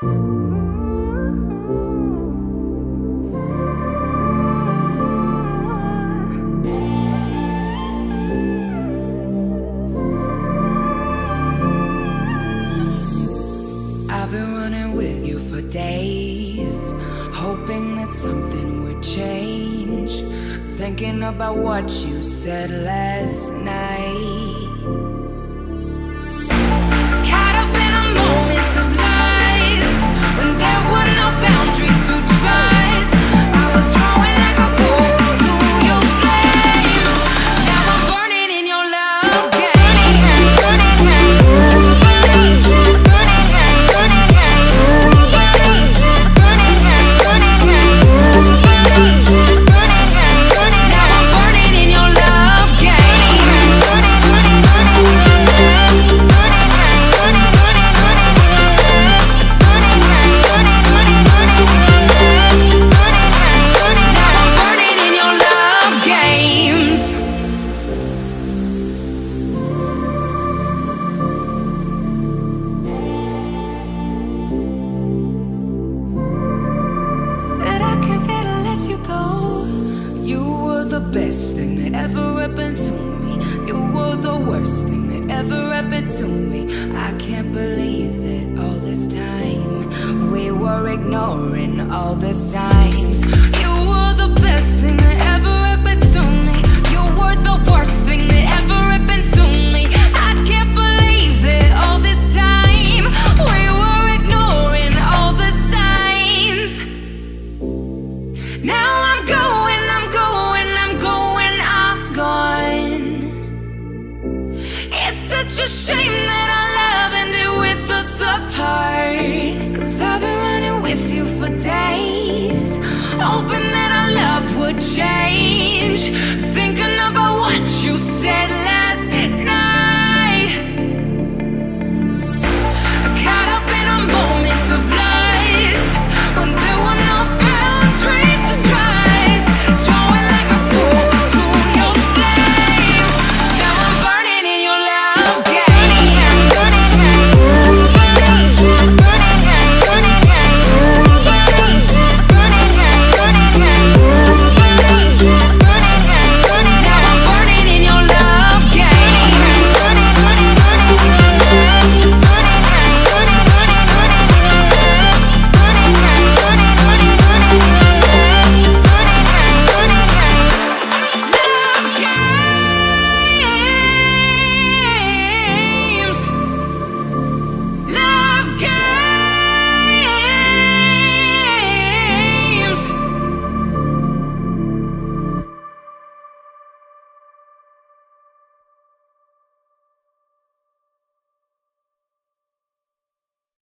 I've been running with you for days, hoping that something would change. Thinking about what you said last night. Let you go. You were the best thing that ever happened to me. You were the worst thing that ever happened to me. I can't believe that all this time we were ignoring all the signs. You were the best thing that such a shame that our love ended with us apart. Cause I've been running with you for days Hoping that our love would change. Thinking about what you said last night. Caught up in a moment of love.